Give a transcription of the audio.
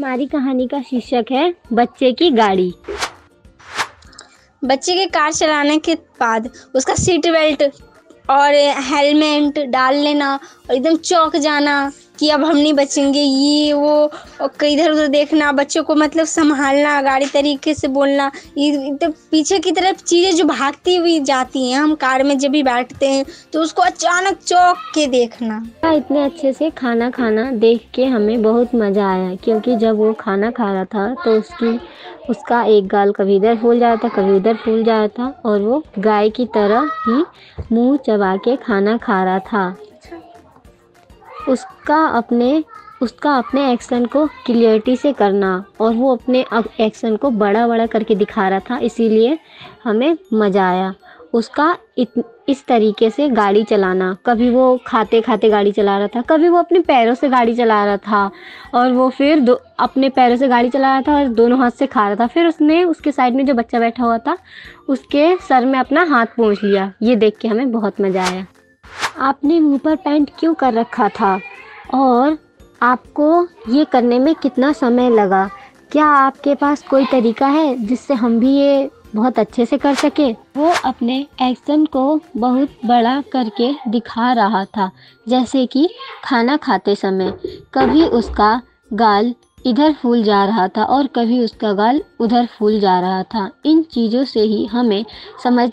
हमारी कहानी का शीर्षक है, बच्चे की गाड़ी। बच्चे के कार चलाने के बाद उसका सीट बेल्ट और हेलमेट डाल लेना और एकदम चौक जाना। कि अब हम नहीं बचेंगे, ये, वो इधर उधर देखना, बच्चों को मतलब संभालना, गाड़ी तरीके से बोलना ये एकदम पीछे की तरफ़ चीज़ें जो भागती हुई जाती हैं, हम कार में जब भी बैठते हैं तो उसको अचानक चौक के देखना। इतने अच्छे से खाना खाना देख के हमें बहुत मज़ा आया, क्योंकि जब वो खाना खा रहा था तो उसकी, उसका एक गाल कभी इधर फूल जाता कभी उधर फूल जाता और वो गाय की तरह ही मुँह चबा के खाना खा रहा था। उसका अपने उसका अपने एक्शन को क्लियरिटी से करना और वो अपने एक्शन को बड़ा बड़ा करके दिखा रहा था इसीलिए हमें मज़ा आया। उसका इत, इस तरीके से गाड़ी चलाना। कभी वो खाते खाते गाड़ी चला रहा था कभी वो अपने पैरों से गाड़ी चला रहा था और वो फिर दो अपने पैरों से गाड़ी चला रहा था और दोनों हाथ से खा रहा था। फिर उसने उसके साइड में जो बच्चा बैठा हुआ था उसके सर में अपना हाथ पहुँच लिया। ये देख के हमें बहुत मज़ा आया। आपने मुँह पर पैंट क्यों कर रखा था? और आपको ये करने में कितना समय लगा? क्या आपके पास कोई तरीका है जिससे हम भी ये बहुत अच्छे से कर सके? वो अपने एक्शन को बहुत बड़ा करके दिखा रहा था, जैसे कि खाना खाते समय। कभी उसका गाल इधर फूल जा रहा था और कभी उसका गाल उधर फूल जा रहा था। इन चीज़ों से ही हमें समझ